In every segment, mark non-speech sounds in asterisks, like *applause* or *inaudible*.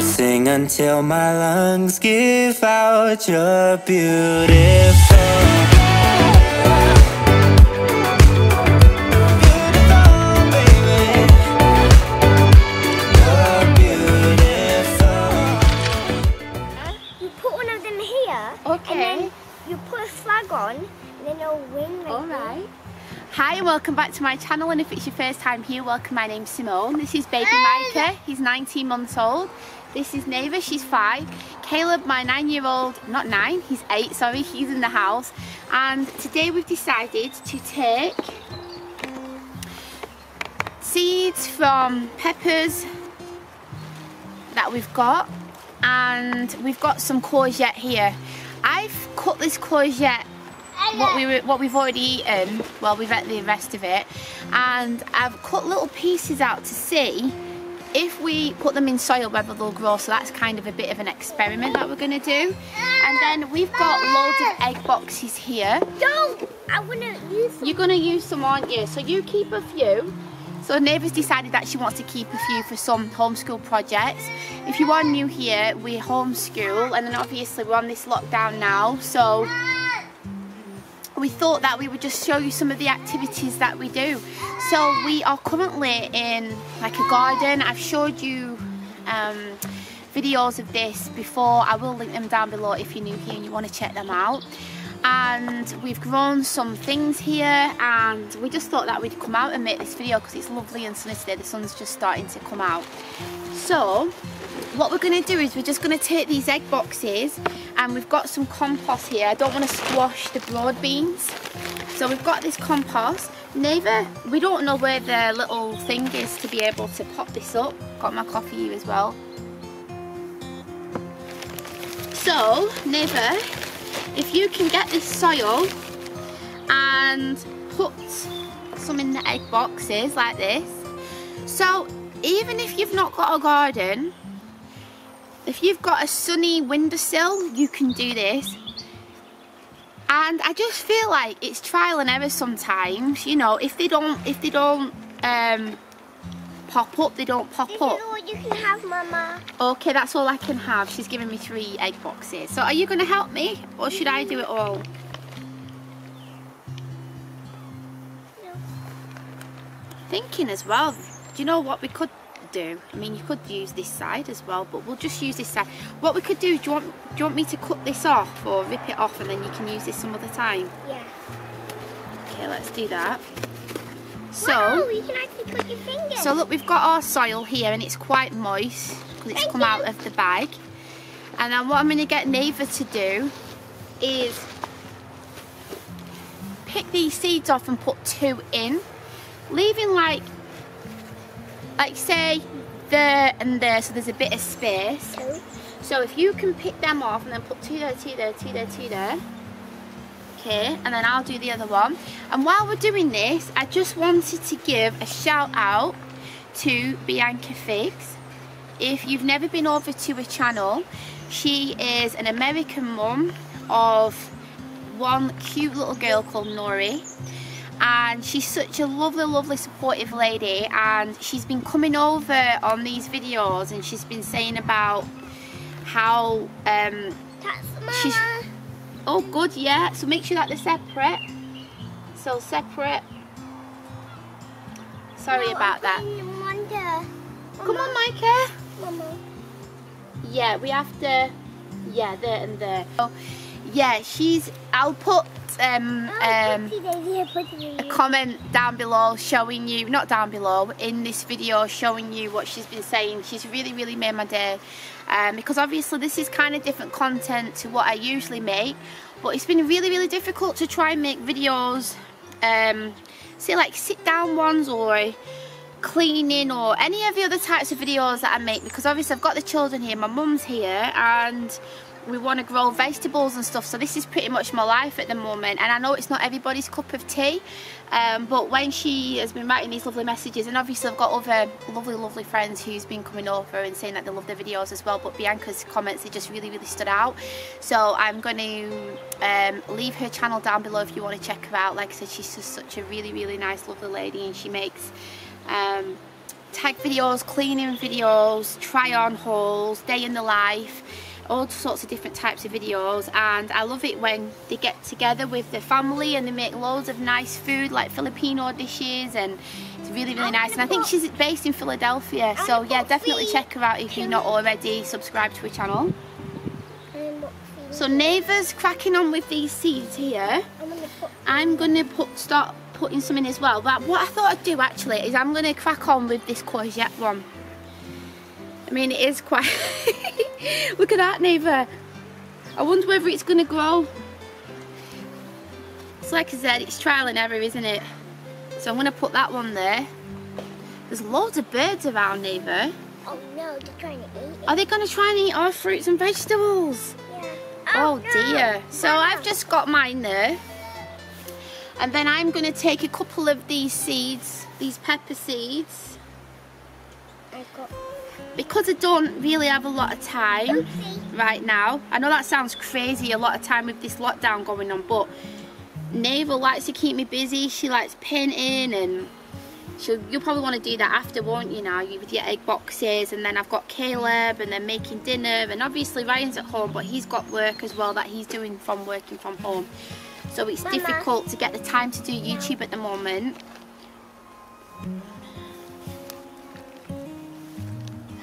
I'll sing until my lungs give out you're beautiful Beautiful. You're beautiful. You put one of them here. Okay. You put a flag on, and then it'll win. Alright. Hi and welcome back to my channel and if it's your first time here, welcome, my name's Simone. This is baby Micah, he's 19 months old. This is Neva, she's 5. Caleb, my 9 year old, not 9, he's 8, sorry, he's in the house. And today we've decided to take seeds from peppers that we've got and we've got some courgette here. I've cut this courgette what we were, what we've already eaten. Well, we've ate the rest of it, and I've cut little pieces out to see if we put them in soil whether they'll grow. So that's kind of a bit of an experiment that we're going to do. And then we've got loads of egg boxes here. Don't! I want to use them. You're going to use some, aren't you? So you keep a few. So Neva's decided that she wants to keep a few for some homeschool projects. If you are new here, we homeschool and then obviously we're on this lockdown now. So we thought that we would just show you some of the activities that we do. So we are currently in like a garden. I've showed you um, videos of this before. I will link them down below if you're new here and you want to check them out. And we've grown some things here and we just thought that we'd come out and make this video because it's lovely and sunny today. The sun's just starting to come out. So what we're going to do is we're just going to take these egg boxes and we've got some compost here. I don't want to squash the broad beans. So we've got this compost. Neva, we don't know where the little thing is to be able to pop this up. Got my coffee as well. So, Neva, if you can get this soil and put some in the egg boxes like this. So, even if you've not got a garden, if you've got a sunny windowsill you can do this. And I just feel like it's trial and error sometimes you know if they don't if they don't um, pop up they don't pop This up. you can have, Mama. okay that's all I can have. She's giving me three egg boxes. So are you going to help me or should I do it all? No. thinking as well. Do you know what? We could do. I mean you could use this side as well but we'll just use this side. What we could do do you want do you want me to cut this off or rip it off and then you can use this some other time? Yeah. okay let's do that. So Wow, you can actually put your so look we've got our soil here and it's quite moist because it's Thank come you. out of the bag. And then what I'm going to get Neva to do is pick these seeds off and put two in leaving like like say there and there so there's a bit of space Two. so if you can pick them off and then put two there, two there, two there, two there. Okay, and then I'll do the other one. And while we're doing this, I just wanted to give a shout out to Bianca Figz. If you've never been over to her channel, she is an American mum of one cute little girl called Nori and she's such a lovely lovely supportive lady and she's been coming over on these videos and she's been saying about how um. She's- oh good yeah so make sure that they're separate. So separate. Sorry No, about that. come on Micah. Mama. yeah we have to yeah there and there. So, yeah she's I'll put um Oh, um putty daisy, putty daisy. a comment down below showing you not down below in this video showing you what she's been saying she's really really made my day um, because obviously this is kind of different content to what I usually make but it's been really really difficult to try and make videos um, say like sit down ones or cleaning or any of the other types of videos that I make because obviously I've got the children here my mum's here and we want to grow vegetables and stuff so this is pretty much my life at the moment and I know it's not everybody's cup of tea um, but when she has been writing these lovely messages and obviously I've got other lovely lovely friends who's been coming over and saying that they love the videos as well but Bianca's comments they just really really stood out. So I'm going to um, leave her channel down below if you want to check her out. Like I said she's just such a really really nice lovely lady and she makes um, tag videos, cleaning videos, try on hauls, day in the life, all sorts of different types of videos and I love it when they get together with their family and they make loads of nice food like Filipino dishes and it's really really nice and I think she's based in Philadelphia so yeah definitely check her out if you're not already subscribed to her channel. So Neva's cracking on with these seeds here. I'm going to put start putting some in as well. But what I thought I'd do actually is I'm going to crack on with this courgette one. I mean, it is quite... *laughs* Look at that, Neva. I wonder whether it's going to grow. It's like I said, it's trial and error, isn't it? So I'm going to put that one there. There's loads of birds around, Neva. Oh no, they're trying to eat it. Are they going to try and eat our fruits and vegetables? Yeah. Oh, oh no. dear. So. I've just got mine there. And then I'm going to take a couple of these seeds, these pepper seeds, I got because I don't really have a lot of time right now. I know that sounds crazy, a lot of time with this lockdown going on, but Neva likes to keep me busy. She likes painting and she'll, you'll probably want to do that after, won't you now, you with your egg boxes and then I've got Caleb and then making dinner and obviously Ryan's at home but he's got work as well that he's doing from working from home. So it's Mama. difficult to get the time to do YouTube at the moment.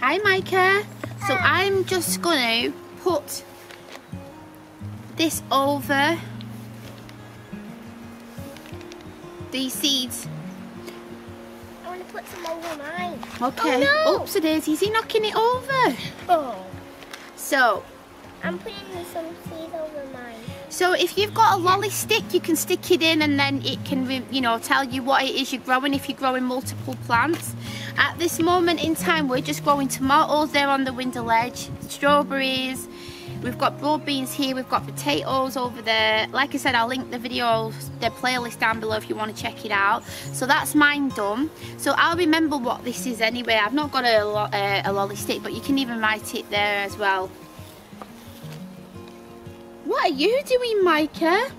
Hi Micah. So I'm just going to put this over these seeds. I want to put some over mine. Okay. Oh, no. Oops, it is. Is he knocking it over? Oh. So, I'm putting some seeds over mine. so if you've got a lolly stick, you can stick it in, and then it can, you know, tell you what it is you're growing if you're growing multiple plants. At this moment in time, we're just growing tomatoes there on the window ledge, strawberries. We've got broad beans here. We've got potatoes over there. Like I said, I'll link the video, the playlist down below if you want to check it out. So that's mine done. So I'll remember what this is anyway. I've not got a, lo- uh, a lolly stick, but you can even write it there as well. What are you doing, Micah?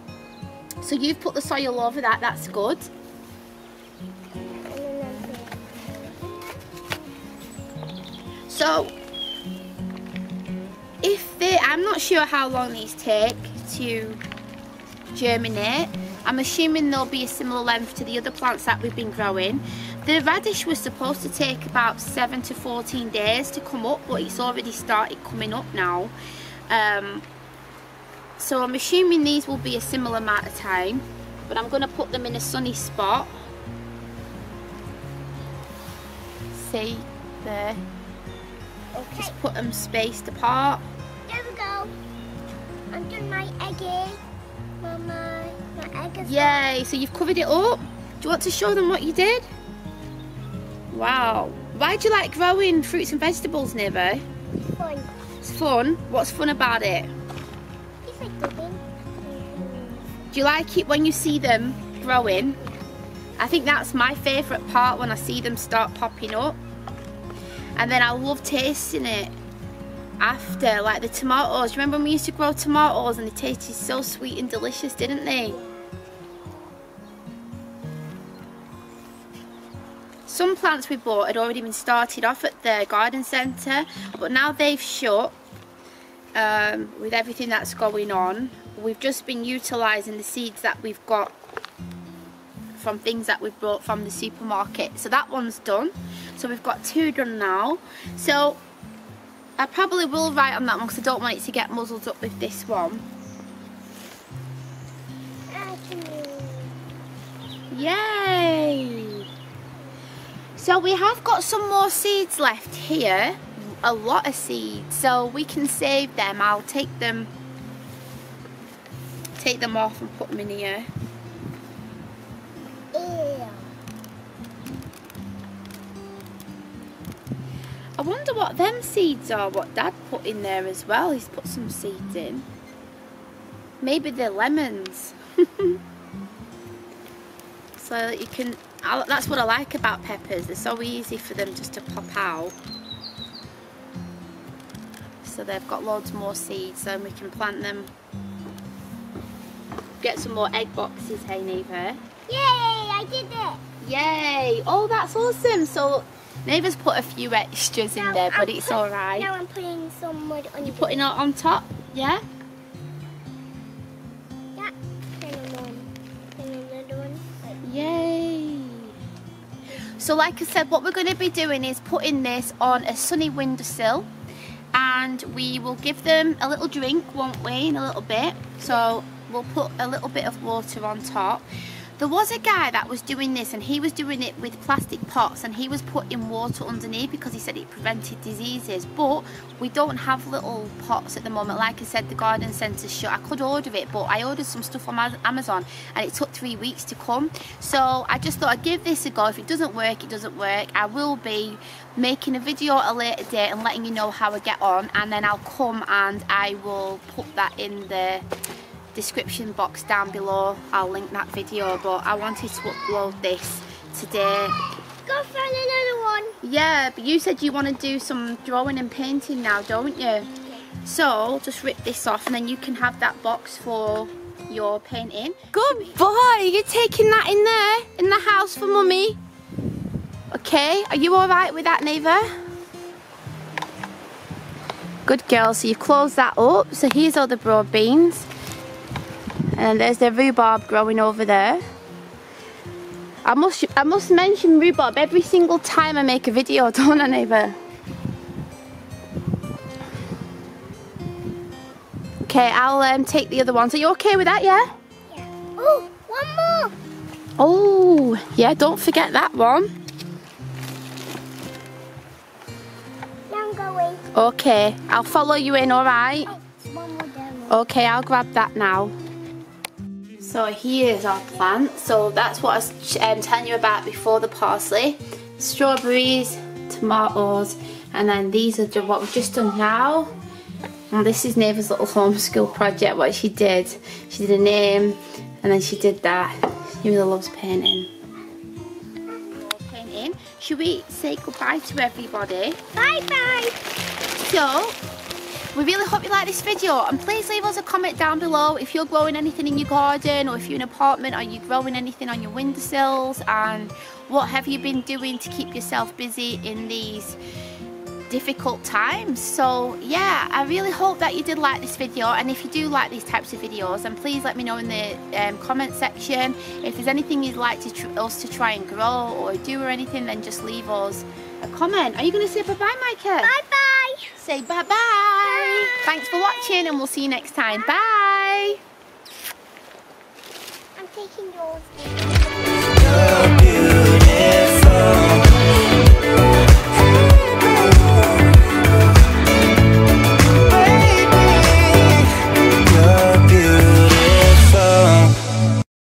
So you've put the soil over that. That's good. So, if they, I'm not sure how long these take to germinate. I'm assuming they'll be a similar length to the other plants that we've been growing. The radish was supposed to take about 7 to 14 days to come up, but it's already started coming up now. Um, so I'm assuming these will be a similar amount of time, but I'm going to put them in a sunny spot. See, there. Okay. Just put them spaced apart. There we go. I'm doing my eggy. Mama, my egg is Yay, so you've covered it up. Do you want to show them what you did? Wow. Why do you like growing fruits and vegetables, Neva? fun. It's fun. What's fun about it? It's like. Do you like it when you see them growing? I think that's my favourite part when I see them start popping up. And then I love tasting it after, like the tomatoes. Remember when we used to grow tomatoes and they tasted so sweet and delicious, didn't they? Some plants we bought had already been started off at the garden centre, but now they've shut um, with everything that's going on. We've just been utilising the seeds that we've got from things that we've brought from the supermarket. So that one's done. So we've got two done now. So I probably will write on that one because I don't want it to get muzzled up with this one. Yay! So we have got some more seeds left here. A lot of seeds. So we can save them. I'll take them take them off and put them in here. I wonder what them seeds are, what Dad put in there as well. He's put some seeds in. Maybe they're lemons. *laughs* so you can, I, that's what I like about peppers. They're so easy for them just to pop out. So they've got loads more seeds and we can plant them. Get some more egg boxes, hey Neva. Yay, I did it. Yay! Oh, that's awesome. So Neva's put a few extras in there, but I'm it's alright. Now I'm putting some mud on You're putting it on top, yeah? that. Then another one. Then another one. Yay! So like I said, what we're going to be doing is putting this on a sunny windowsill and we will give them a little drink, won't we, in a little bit. So we'll put a little bit of water on top. There was a guy that was doing this and he was doing it with plastic pots and he was putting water underneath because he said it prevented diseases. But we don't have little pots at the moment. Like I said the garden centre's shut. I could order it but I ordered some stuff on Amazon and it took three weeks to come. So I just thought I'd give this a go. If it doesn't work it doesn't work. I will be making a video at a later date and letting you know how I get on and then I'll come and I will put that in the description box down below. I'll link that video but I wanted to upload this today. Go find another one. yeah but you said you want to do some drawing and painting now don't you? So just rip this off and then you can have that box for your painting. Good boy you're taking that in there in the house for mummy. Okay are you all right with that Neva good girl so you've closed that up. So here's all the broad beans and there's the rhubarb growing over there. I must I must mention rhubarb every single time I make a video, *laughs* don't I, Neva? Okay, I'll um, take the other ones. Are you okay with that, yeah? Yeah. Oh, one more. Oh, yeah, don't forget that one. Now I'm going. Okay, I'll follow you in? Oh, more down. Okay, I'll grab that now. So here's our plant. So that's what I was um, telling you about before the parsley. Strawberries, tomatoes, and then these are the, what we've just done now. And this is Neva's little homeschool project, what she did. She did a name, and then she did that. She really loves painting. Painting. Should we say goodbye to everybody? Bye bye. So, we really hope you like this video and please leave us a comment down below if you're growing anything in your garden or if you're in an apartment are you growing anything on your windowsills and what have you been doing to keep yourself busy in these difficult times so yeah I really hope that you did like this video and if you do like these types of videos then please let me know in the um, comment section if there's anything you'd like to us to try and grow or do or anything then just leave us a comment are you going to say bye bye Micah? Bye bye. Say bye bye. Thanks for watching and we'll see you next time. Bye. I'm taking yours. You're